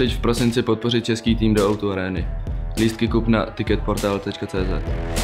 Přijď v prosinci podpořit český tým do Auto Areny. Lístky kup na ticketportal.cz